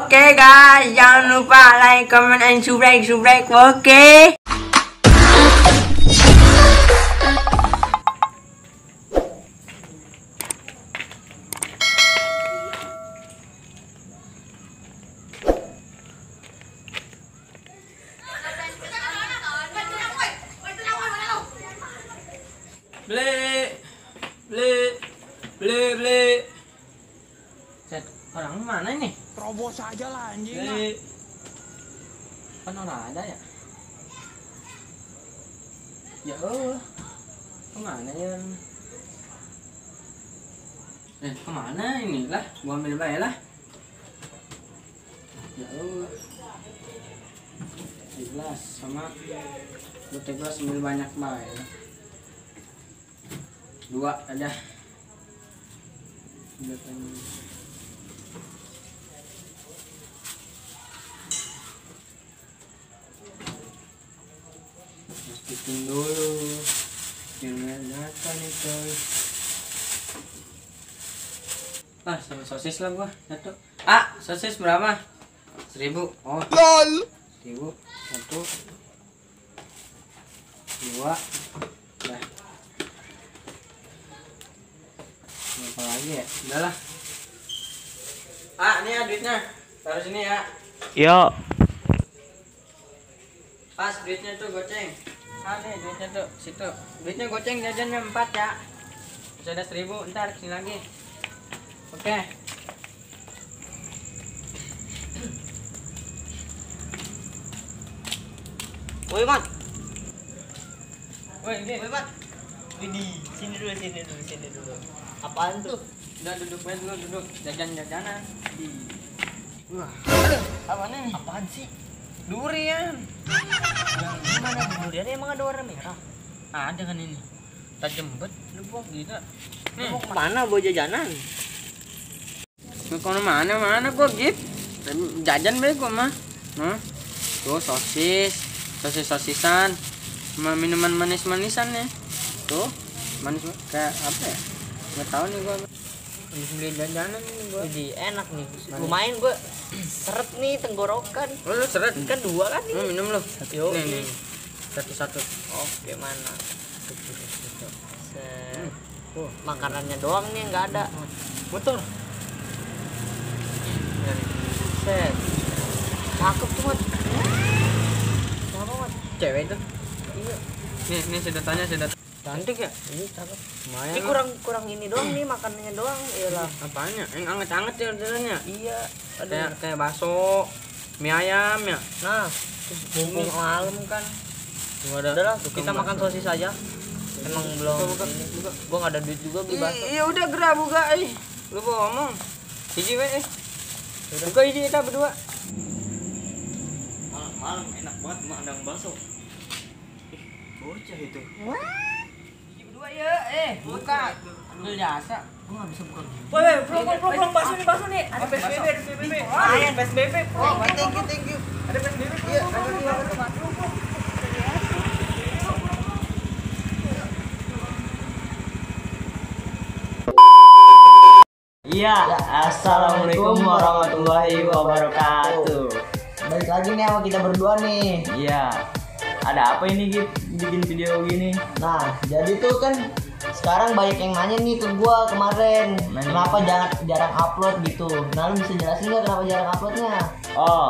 Oke guys, jangan lupa like, comment, and subscribe, subscribe. Oke. Mana ini? Terobos aja lah anjing. Beli. Kan orang ada ya? Ya Allah. Ke mana ya? Eh, ke mana ini lah? Gua ambil baik lah. Ya Allah. 13 sama lu 13 ambil banyak baik. Dua ada. Udah kan. Masukin dulu. Gimana itu? Ah, sama sosis lah gua satu. Ah, sosis berapa? Seribu. Oh, LOL. seribu. Satu. Dua. Dah. Apa lagi ya? Udah lah. Ah, ini ya duitnya. Taruh sini ya. Yo, Pas duitnya tuh goceng. Ah duitnya tuh situ. Duitnya goceng jajannya empat ya. Masih ada seribu. Ntar sini lagi. Oke. woi mat, Woi, ini. woi mat. Widih, sini dulu, sini dulu, sini dulu. Apaan tuh? Udah duduk aja dulu duduk. Jajan-jajanan. Wah, Apaan nih? apaan sih? Durian. Gimana durian emang ada warna merah? Ada kan ini. Tajam bet. Lu bong gila. Lu Nih. mau ke mana bawa jajanan? Kono mana mana gua gip. Jajan be gua mah. Nah. Tuh sosis, sosis sosisan, sama minuman manis manisan ya. Tuh manis kayak apa ya? Nggak tahu nih gua. Habis beli jajanan gua. Widih, enak nih. Lumayan gua seret nih tenggorokan. Oh, lu seret. Kan dua kan Lu nih. minum lu. Yo, nih, nih. Satu-satu. Oke, mana? Set. Oh, makanannya doang nih nggak ada. Motor. Set. Cakep tuh, Mat. Mat. Cewek itu. Iya. Nih, nih sedotannya sedot. Cantik ya? Ini cakep. Lumayan. Ini lah. kurang kurang ini doang nih makanannya doang. Iyalah. Apanya? Yang anget-anget ya orderannya. Iya. Kayak Aduh. kayak bakso, mie ayam ya. Nah, mumpung malam kan. Gua ada. Udah lah, kita makan sosis aja. Emang belum. Buka, buka. Gua nggak ada duit juga beli bakso. Iya udah gerak buka eh. Lu mau ngomong. Hiji we eh. Buka hiji kita berdua. Malam, malam enak banget mandang bakso. Bocah itu. Hiji berdua ya eh. Buka. Lu jasa. Gua nggak bisa buka. Woi, belum bakso nih nih. Ada PSBB, ada PSBB. PSBB. Oh, thank you, thank you. Ada PSBB. Iya, Iya, assalamualaikum warahmatullahi wabarakatuh. Balik lagi nih sama kita berdua nih. Iya, ada apa ini Gip bikin video gini? Nah, jadi tuh kan sekarang banyak yang nanya nih ke gua kemarin Nanya. kenapa jarang jarang upload gitu. Nah, lu bisa jelasin nggak kenapa jarang uploadnya? Oh,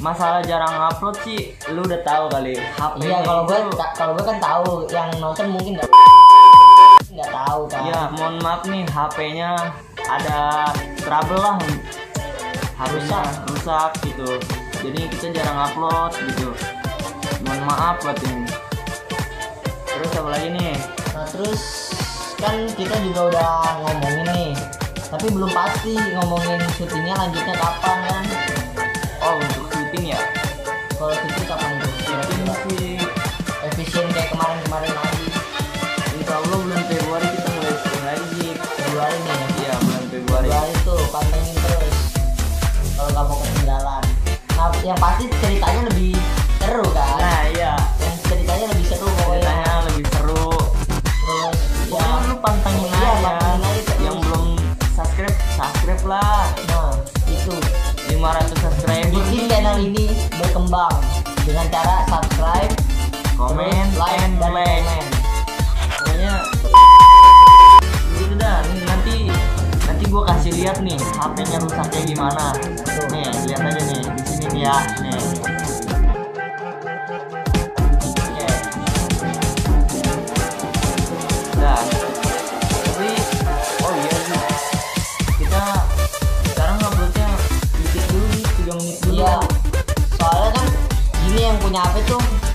masalah jarang upload sih, lu udah tahu kali. HP Iya, kalau gua ta- kalau gua kan tahu, yang nonton mungkin nggak nggak tahu kan. Iya, mohon maaf nih, HP-nya ada trouble lah. Harusnya rusak gitu. Jadi kita jarang upload gitu. Mohon maaf buat ini. Terus apa lagi nih? Nah, terus kan kita juga udah ngomongin nih, tapi belum pasti ngomongin syutingnya lanjutnya kapan kan? Oh, untuk syuting ya? Kalau syuting kapan tuh? Syuting Kira-kira sih efisien kayak kemarin-kemarin lagi Insya Allah bulan Februari kita mulai syuting lagi. Februari nih. Iya, bulan Februari. Februari tuh pantengin terus kalau nggak mau ketinggalan. Nah, yang pasti ceritanya lebih berkembang. Dengan cara subscribe komen like and dan like. komen. Pokoknya gitu dah nanti nanti gua kasih lihat nih HP-nya rusaknya gimana. Nih lihat aja nih di sini nih ya nih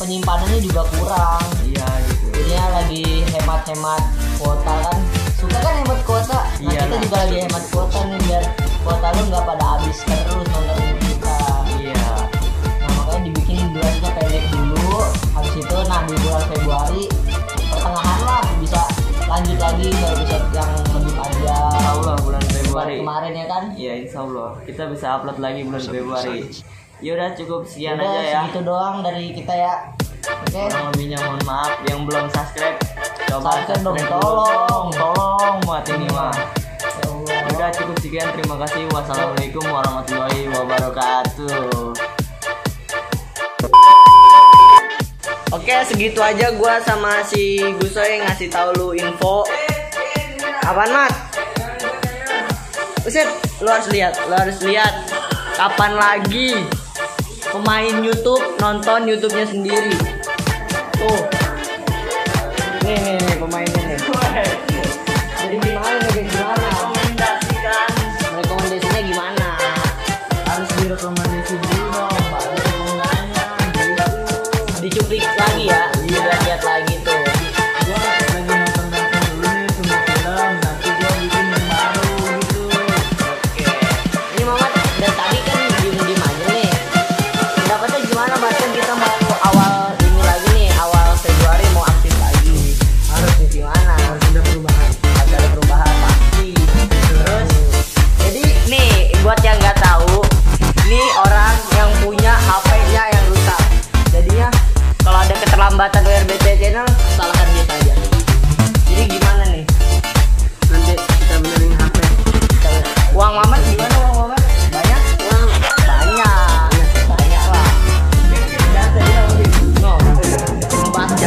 penyimpanannya juga kurang. Iya gitu. Jadinya lagi hemat-hemat kuota kan. Suka kan hemat kuota? Nah Iyalah. kita juga lagi hemat kuota nih biar kuota lu nggak pada habis terus nonton kita. Iya. Nah makanya dibikin durasinya pendek dulu. Habis itu nah di bulan Februari pertengahan lah bisa lanjut lagi ke episode yang lebih panjang. Insya Allah bulan Bulan Februari. Kemarin ya kan? Iya insya Allah. Kita bisa upload lagi bulan Februari. Yaudah cukup sekian Udah, aja ya. segitu doang dari kita ya oke Kurang lebihnya mohon maaf yang belum subscribe. Coba Subscribe dong, tolong. tolong buat ini mah. ya Allah Udah cukup sekian terima kasih. Wassalamualaikum warahmatullahi wabarakatuh. Oke, segitu aja gua sama si Gusoy ngasih tahu lu info. Apaan, Mat? Buset, lu harus lihat, lu harus lihat kapan lagi pemain YouTube nonton YouTube-nya sendiri. Tuh. Nih, nih, nih pemainnya nih. Jadi gimana nih, gimana? Rekomendasikan Rekomendasinya gimana? harus direkomendasi dulu dong. Gitu. Dicuplik lagi ya, biar lihat lagi